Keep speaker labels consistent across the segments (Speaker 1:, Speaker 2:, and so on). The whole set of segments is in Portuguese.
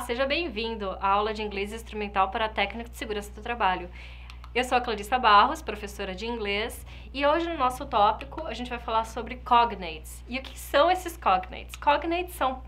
Speaker 1: seja bem-vindo à aula de inglês instrumental para técnico de segurança do trabalho. Eu sou a Clarissa Barros, professora de inglês, e hoje no nosso tópico a gente vai falar sobre cognates. E o que são esses cognates? Cognates são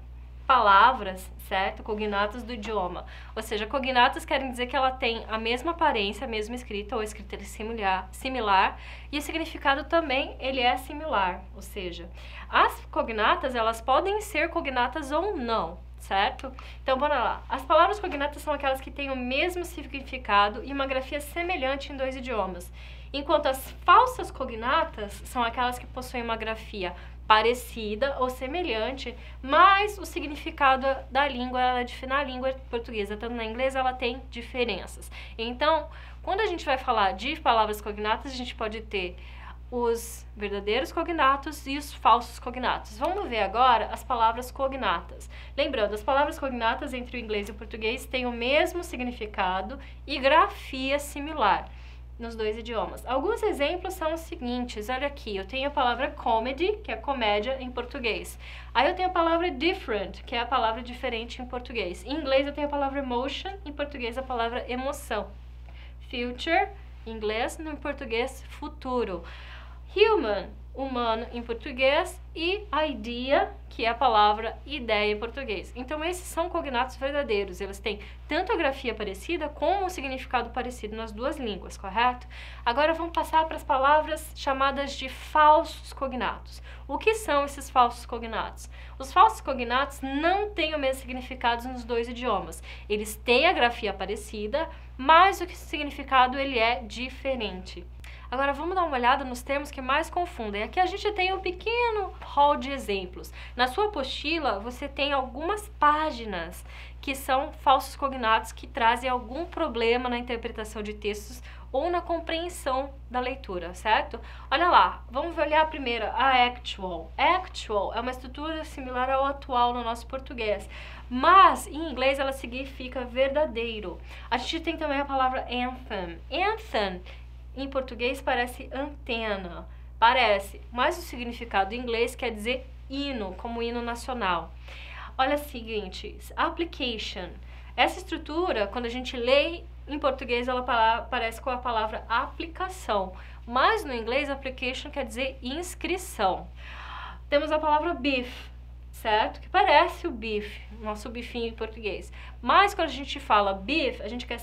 Speaker 1: palavras, certo? Cognatos do idioma. Ou seja, cognatos querem dizer que ela tem a mesma aparência, a mesma escrita ou escrita similar, similar, e o significado também ele é similar. Ou seja, as cognatas elas podem ser cognatas ou não, certo? Então, bora lá. As palavras cognatas são aquelas que têm o mesmo significado e uma grafia semelhante em dois idiomas, enquanto as falsas cognatas são aquelas que possuem uma grafia parecida ou semelhante, mas o significado da língua, ela é na língua portuguesa, tanto na inglesa, ela tem diferenças. Então, quando a gente vai falar de palavras cognatas, a gente pode ter os verdadeiros cognatos e os falsos cognatos. Vamos ver agora as palavras cognatas. Lembrando, as palavras cognatas entre o inglês e o português têm o mesmo significado e grafia similar nos dois idiomas. Alguns exemplos são os seguintes, olha aqui, eu tenho a palavra comedy, que é comédia em português. Aí eu tenho a palavra different, que é a palavra diferente em português. Em inglês eu tenho a palavra emotion, em português a palavra emoção. Future, em inglês, no português futuro. Human, humano em português, e idea, que é a palavra ideia em português. Então, esses são cognatos verdadeiros. Eles têm tanto a grafia parecida como o significado parecido nas duas línguas, correto? Agora, vamos passar para as palavras chamadas de falsos cognatos. O que são esses falsos cognatos? Os falsos cognatos não têm o mesmo significado nos dois idiomas. Eles têm a grafia parecida, mas o significado ele é diferente. Agora vamos dar uma olhada nos termos que mais confundem. Aqui a gente tem um pequeno hall de exemplos. Na sua apostila você tem algumas páginas que são falsos cognatos que trazem algum problema na interpretação de textos ou na compreensão da leitura, certo? Olha lá, vamos olhar a primeira, a actual. Actual é uma estrutura similar ao atual no nosso português, mas em inglês ela significa verdadeiro. A gente tem também a palavra anthem. Anthem em português parece antena, parece, mas o significado em inglês quer dizer hino, como hino nacional. Olha seguinte, application. Essa estrutura, quando a gente lê em português, ela parece com a palavra aplicação, mas no inglês application quer dizer inscrição. Temos a palavra beef, certo? Que parece o bife, nosso bifinho em português. Mas quando a gente fala beef, a gente quer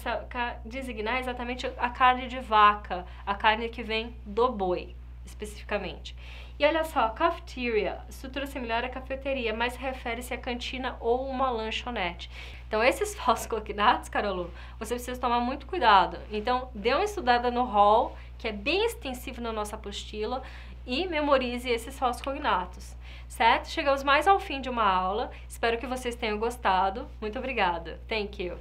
Speaker 1: designar exatamente a carne de vaca, a carne que vem do boi, especificamente. E olha só, cafeteria, estrutura similar à cafeteria, mas refere-se à cantina ou uma lanchonete. Então, esses falsos cognatos, Carolu, você precisa tomar muito cuidado. Então, dê uma estudada no hall, que é bem extensivo na nossa apostila, e memorize esses falsos cognatos, certo? Chegamos mais ao fim de uma aula. Espero que vocês tenham gostado. Muito obrigada. Thank you.